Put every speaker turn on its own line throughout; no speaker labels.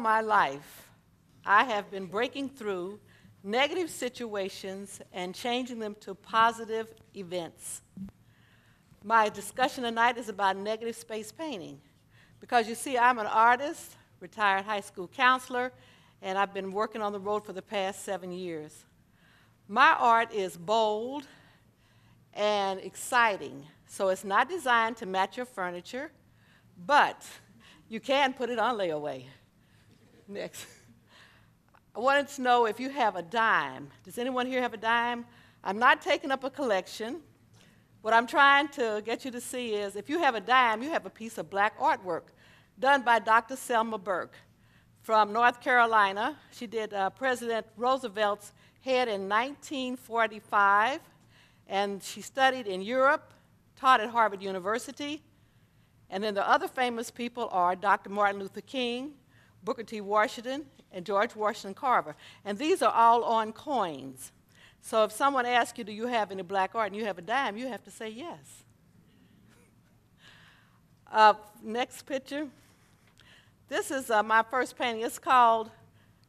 my life, I have been breaking through negative situations and changing them to positive events. My discussion tonight is about negative space painting. Because you see, I'm an artist, retired high school counselor, and I've been working on the road for the past seven years. My art is bold and exciting, so it's not designed to match your furniture, but you can put it on layaway. Next. I wanted to know if you have a dime. Does anyone here have a dime? I'm not taking up a collection. What I'm trying to get you to see is if you have a dime, you have a piece of black artwork done by Dr. Selma Burke from North Carolina. She did uh, President Roosevelt's head in 1945, and she studied in Europe, taught at Harvard University. And then the other famous people are Dr. Martin Luther King, Booker T. Washington, and George Washington Carver. And these are all on coins. So if someone asks you, Do you have any black art, and you have a dime, you have to say yes. Uh, next picture. This is uh, my first painting. It's called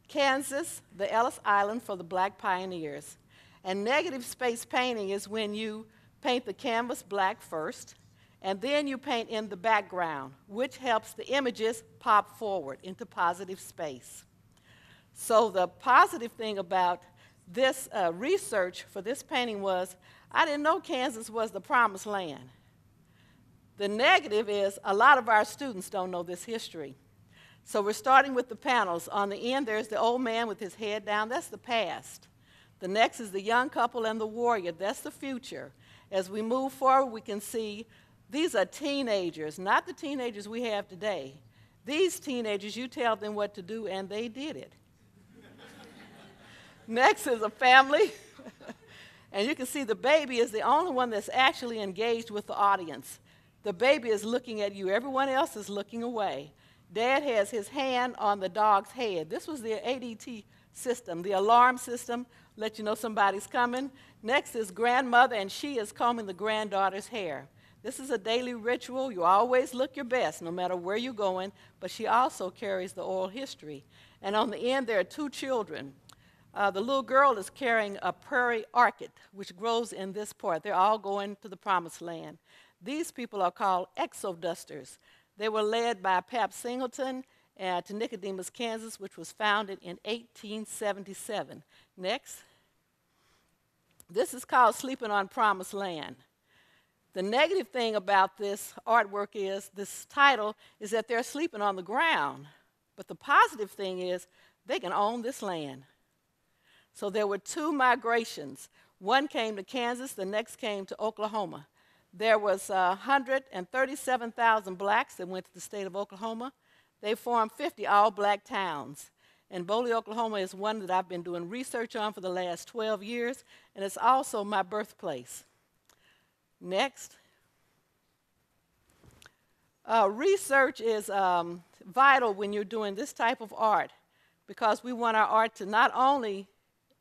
Kansas, the Ellis Island for the Black Pioneers. And negative space painting is when you paint the canvas black first, and then you paint in the background, which helps the images pop forward into positive space. So the positive thing about this uh, research for this painting was I didn't know Kansas was the promised land. The negative is a lot of our students don't know this history. So we're starting with the panels. On the end, there's the old man with his head down. That's the past. The next is the young couple and the warrior. That's the future. As we move forward, we can see these are teenagers, not the teenagers we have today. These teenagers, you tell them what to do, and they did it. Next is a family. and you can see the baby is the only one that's actually engaged with the audience. The baby is looking at you, everyone else is looking away. Dad has his hand on the dog's head. This was the ADT system, the alarm system, let you know somebody's coming. Next is grandmother, and she is combing the granddaughter's hair. This is a daily ritual. You always look your best, no matter where you're going, but she also carries the oral history. And on the end, there are two children. Uh, the little girl is carrying a prairie orchid, which grows in this part. They're all going to the promised land. These people are called exodusters. They were led by Pap Singleton uh, to Nicodemus, Kansas, which was founded in 1877. Next. This is called Sleeping on Promised Land. The negative thing about this artwork is this title is that they're sleeping on the ground. But the positive thing is they can own this land. So there were two migrations. One came to Kansas, the next came to Oklahoma. There was uh, 137,000 blacks that went to the state of Oklahoma. They formed 50 all-black towns. And Boley, Oklahoma is one that I've been doing research on for the last 12 years, and it's also my birthplace. Next. Uh, research is um, vital when you're doing this type of art because we want our art to not only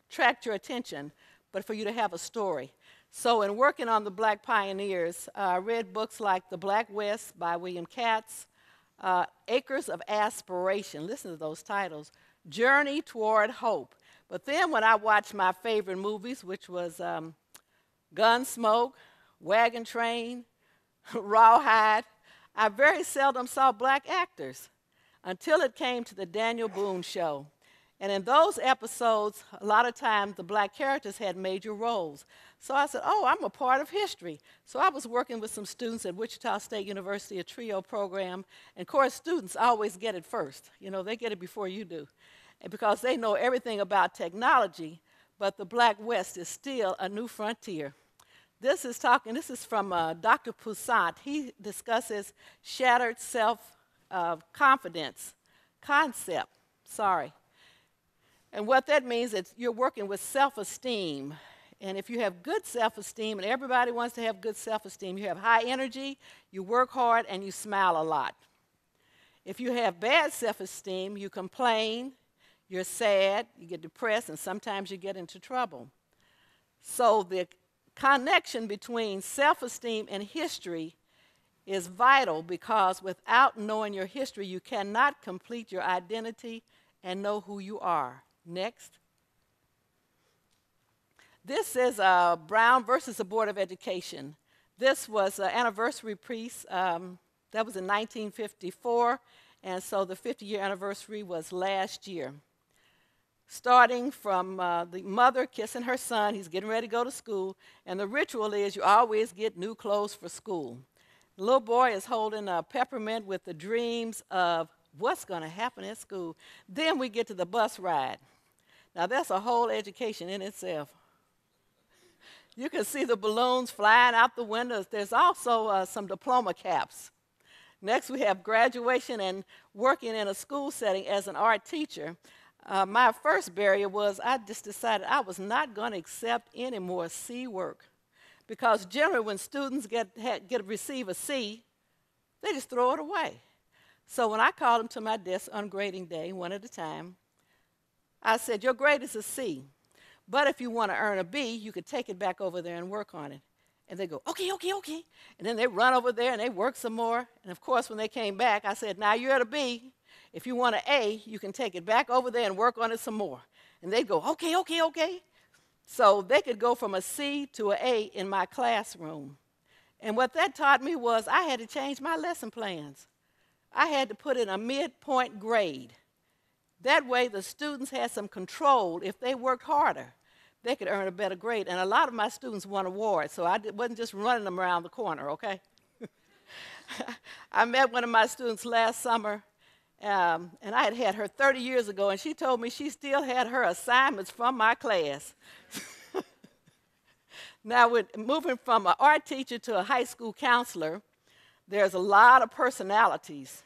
attract your attention, but for you to have a story. So, in working on the Black Pioneers, uh, I read books like The Black West by William Katz, uh, Acres of Aspiration, listen to those titles, Journey Toward Hope. But then when I watched my favorite movies, which was um, Gunsmoke, Wagon Train, Rawhide, I very seldom saw black actors until it came to the Daniel Boone show. And in those episodes, a lot of times the black characters had major roles. So I said, oh, I'm a part of history. So I was working with some students at Wichita State University, a TRIO program. And of course, students always get it first. You know, they get it before you do. And because they know everything about technology, but the Black West is still a new frontier. This is talking, this is from uh, Dr. Poussaint. He discusses shattered self uh, confidence concept. Sorry. And what that means is you're working with self esteem. And if you have good self esteem, and everybody wants to have good self esteem, you have high energy, you work hard, and you smile a lot. If you have bad self esteem, you complain, you're sad, you get depressed, and sometimes you get into trouble. So the connection between self esteem and history is vital because without knowing your history, you cannot complete your identity and know who you are. Next. This is uh, Brown versus the Board of Education. This was an anniversary piece. Um, that was in 1954, and so the 50 year anniversary was last year. Starting from uh, the mother kissing her son, he's getting ready to go to school, and the ritual is you always get new clothes for school. The little boy is holding a peppermint with the dreams of what's going to happen at school. Then we get to the bus ride. Now, that's a whole education in itself. You can see the balloons flying out the windows. There's also uh, some diploma caps. Next, we have graduation and working in a school setting as an art teacher. Uh, my first barrier was I just decided I was not going to accept any more C work because generally when students get, get receive a C, they just throw it away. So when I called them to my desk on grading day, one at a time, I said, Your grade is a C. But if you want to earn a B, you could take it back over there and work on it. And they go, okay, okay, okay. And then they run over there and they work some more. And of course, when they came back, I said, now you're at a B. If you want an A, you can take it back over there and work on it some more. And they'd go, okay, okay, okay. So they could go from a C to an A in my classroom. And what that taught me was I had to change my lesson plans. I had to put in a midpoint grade. That way, the students had some control if they worked harder they could earn a better grade. And a lot of my students won awards, so I wasn't just running them around the corner, okay? I met one of my students last summer, um, and I had had her 30 years ago, and she told me she still had her assignments from my class. now, with moving from an art teacher to a high school counselor, there's a lot of personalities.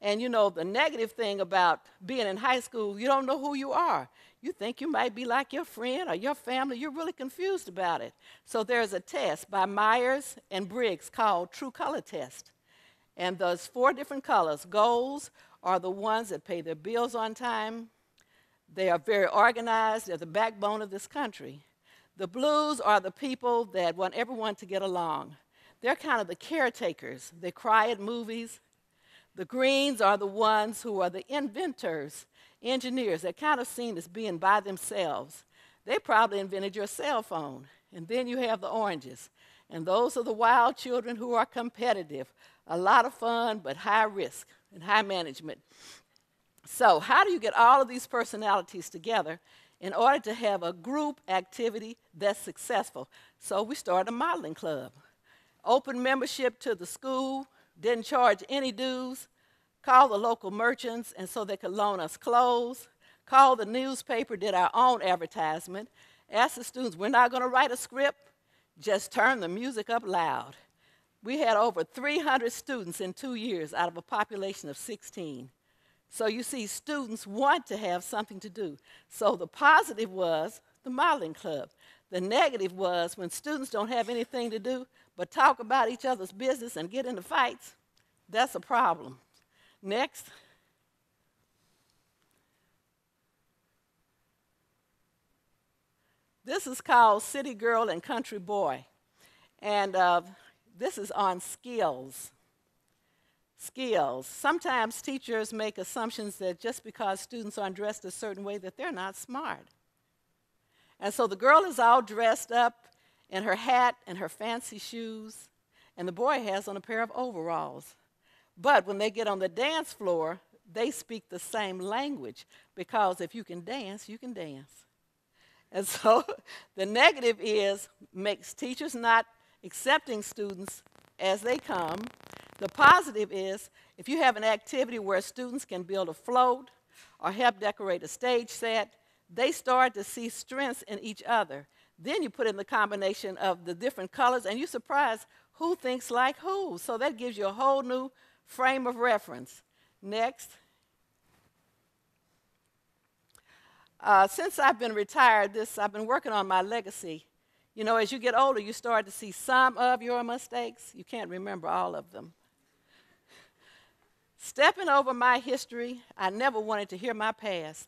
And you know, the negative thing about being in high school, you don't know who you are. You think you might be like your friend or your family. You're really confused about it. So there's a test by Myers and Briggs called True Color Test. And those four different colors, golds are the ones that pay their bills on time. They are very organized. They're the backbone of this country. The blues are the people that want everyone to get along. They're kind of the caretakers. They cry at movies. The greens are the ones who are the inventors engineers They're kind of seen as being by themselves. They probably invented your cell phone. And then you have the oranges. And those are the wild children who are competitive. A lot of fun, but high risk and high management. So, how do you get all of these personalities together in order to have a group activity that's successful? So, we started a modeling club. Open membership to the school, didn't charge any dues, called the local merchants and so they could loan us clothes, called the newspaper, did our own advertisement, asked the students, we're not going to write a script, just turn the music up loud. We had over 300 students in two years out of a population of 16. So you see, students want to have something to do. So the positive was the modeling club. The negative was when students don't have anything to do but talk about each other's business and get into fights, that's a problem. Next. This is called City Girl and Country Boy. And uh, this is on skills. Skills. Sometimes teachers make assumptions that just because students aren't dressed a certain way that they're not smart. And so the girl is all dressed up in her hat and her fancy shoes, and the boy has on a pair of overalls. But when they get on the dance floor, they speak the same language because if you can dance, you can dance. And so the negative is makes teachers not accepting students as they come. The positive is if you have an activity where students can build a float or help decorate a stage set, they start to see strengths in each other. Then you put in the combination of the different colors and you surprise who thinks like who. So that gives you a whole new frame of reference. Next. Uh, since I've been retired, this I've been working on my legacy. You know, as you get older, you start to see some of your mistakes. You can't remember all of them. Stepping over my history, I never wanted to hear my past.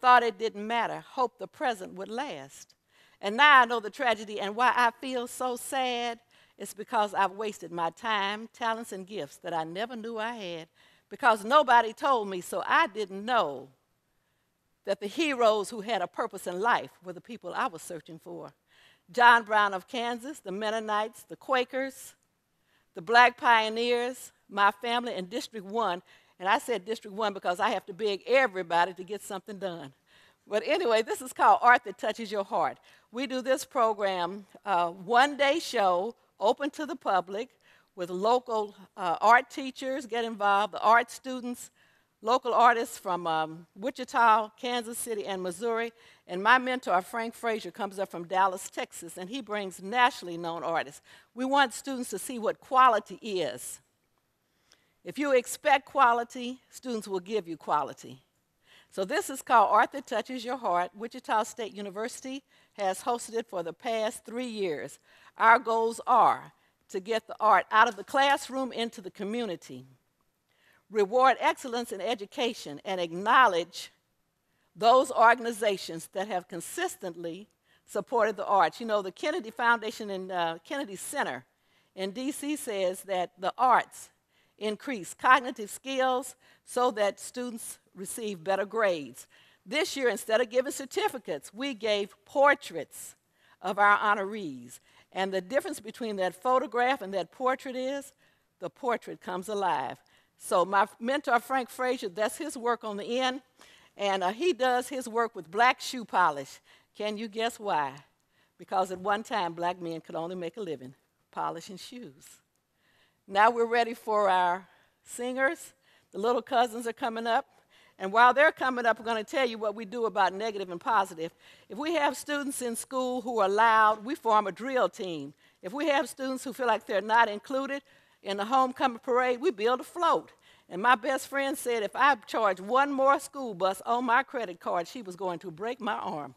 Thought it didn't matter. Hoped the present would last. And now I know the tragedy and why I feel so sad it's because I've wasted my time, talents, and gifts that I never knew I had because nobody told me, so I didn't know that the heroes who had a purpose in life were the people I was searching for. John Brown of Kansas, the Mennonites, the Quakers, the Black Pioneers, my family in District 1. And I said District 1 because I have to beg everybody to get something done. But anyway, this is called Art That Touches Your Heart. We do this program, uh, one day show, open to the public, with local uh, art teachers get involved, the art students, local artists from um, Wichita, Kansas City, and Missouri. And my mentor, Frank Frazier, comes up from Dallas, Texas, and he brings nationally known artists. We want students to see what quality is. If you expect quality, students will give you quality. So this is called Art That Touches Your Heart. Wichita State University has hosted it for the past three years. Our goals are to get the art out of the classroom into the community, reward excellence in education, and acknowledge those organizations that have consistently supported the arts. You know, the Kennedy Foundation and uh, Kennedy Center in DC says that the arts increase cognitive skills so that students receive better grades. This year, instead of giving certificates, we gave portraits of our honorees. And the difference between that photograph and that portrait is the portrait comes alive. So, my mentor, Frank Frazier, that's his work on the end. And uh, he does his work with black shoe polish. Can you guess why? Because at one time, black men could only make a living polishing shoes. Now we're ready for our singers. The little cousins are coming up. And while they're coming up, we're going to tell you what we do about negative and positive. If we have students in school who are loud, we form a drill team. If we have students who feel like they're not included in the homecoming parade, we built a float. And my best friend said if I charged one more school bus on my credit card, she was going to break my arm.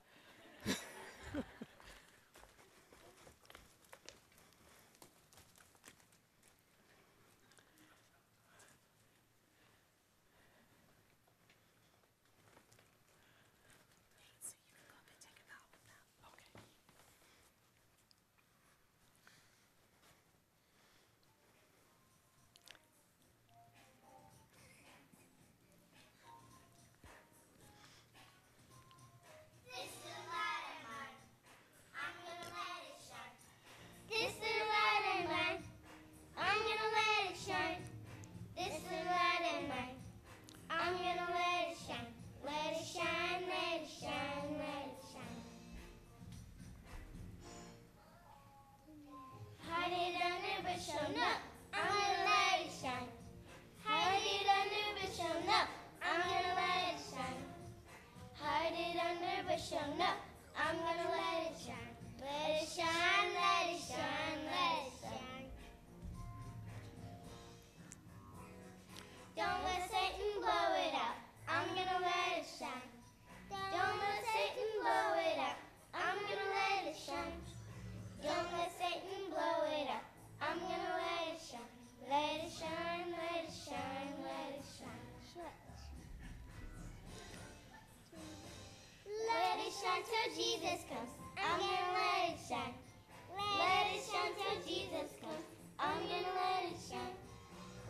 shine till Jesus comes. I'm gonna let it shine. Let it shine till Jesus comes. I'm gonna let it shine.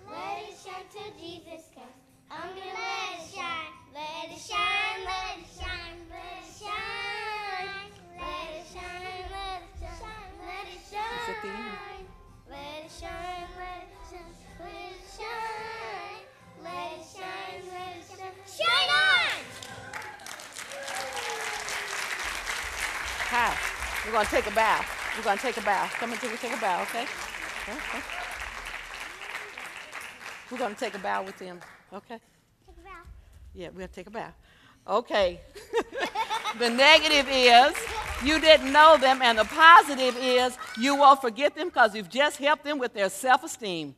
Let it shine till Jesus comes. I'm gonna let it shine.
We're going to take a bow. We're going to take a bow. Come and take, take a bow, okay? okay? We're going to take a bow with them, okay?
Take a bow.
Yeah, we have to take a bow. Okay. the negative is you didn't know them, and the positive is you won't forget them because you've just helped them with their self esteem.